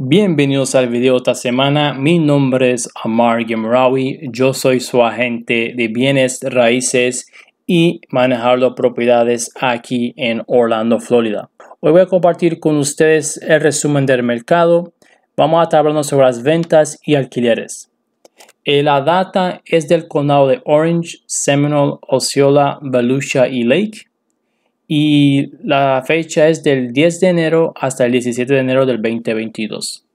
Bienvenidos al video de esta semana. Mi nombre es Amar Gemrawi. Yo soy su agente de bienes raíces y manejar las propiedades aquí en Orlando, Florida. Hoy voy a compartir con ustedes el resumen del mercado. Vamos a estar hablando sobre las ventas y alquileres. Eh, la data es del condado de Orange, Seminole, Osceola, Volusia y Lake y la fecha es del 10 de enero hasta el 17 de enero del 2022.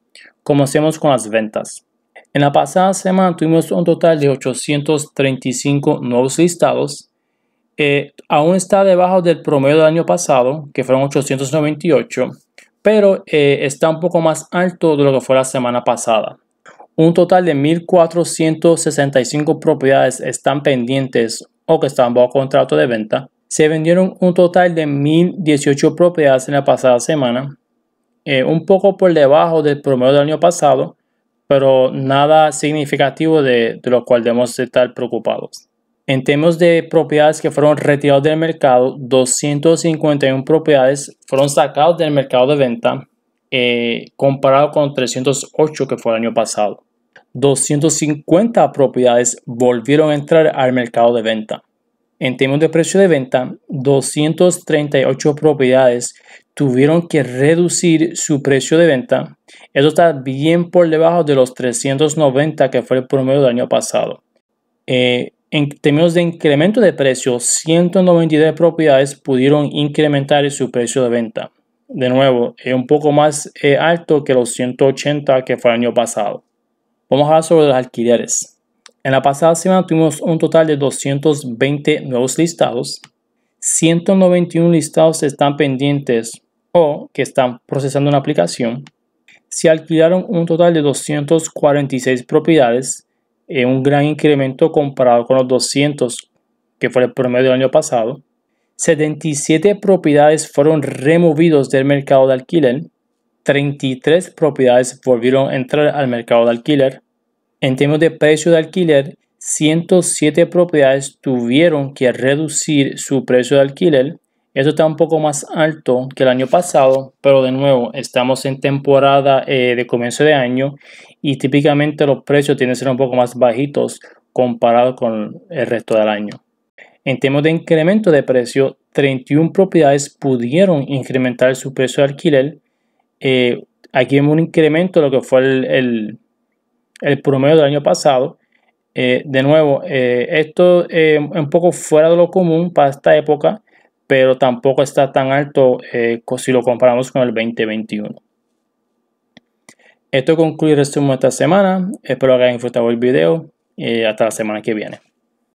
Comencemos con las ventas. En la pasada semana tuvimos un total de 835 nuevos listados. Eh, aún está debajo del promedio del año pasado, que fueron 898, pero eh, está un poco más alto de lo que fue la semana pasada. Un total de 1.465 propiedades están pendientes o que están bajo contrato de venta se vendieron un total de 1.018 propiedades en la pasada semana, eh, un poco por debajo del promedio del año pasado, pero nada significativo de, lo cual debemos estar preocupados. En términos de propiedades que fueron retiradas del mercado, 251 propiedades fueron sacadas del mercado de venta, eh, comparado con 308 que fue el año pasado. 250 propiedades volvieron a entrar al mercado de venta. En términos de precio de venta, 238 propiedades tuvieron que reducir su precio de venta. Eso está bien por debajo de los 390 que fue el promedio del año pasado. Eh, en términos de incremento de precio, 193 propiedades pudieron incrementar su precio de venta. De nuevo, es un poco más eh, alto que los 180 que fue el año pasado. Vamos a hablar sobre los alquileres. En la pasada semana tuvimos un total de 220 nuevos listados. 191 listados están pendientes o que están procesando una aplicación. Se alquilaron un total de 246 propiedades, en un gran incremento comparado con los 200 que fue el promedio del año pasado. 77 propiedades fueron removidos del mercado de alquiler. 33 propiedades volvieron a entrar al mercado de alquiler. En términos de precio de alquiler, 107 propiedades tuvieron que reducir su precio de alquiler. Eso está un poco más alto que el año pasado, pero de nuevo estamos en temporada eh, de comienzo de año y típicamente los precios tienen que ser un poco más bajitos comparado con el resto del año. En términos de incremento de precio, 31 propiedades pudieron incrementar su precio de alquiler. Eh, aquí vemos un incremento de lo que fue el el promedio del año pasado. Eh, de nuevo, eh, esto es un poco fuera de lo común para esta época, pero tampoco está tan alto eh, si lo comparamos con el 2021. Esto concluye el resumen de esta semana. Espero que hayan disfrutado el video y hasta la semana que viene.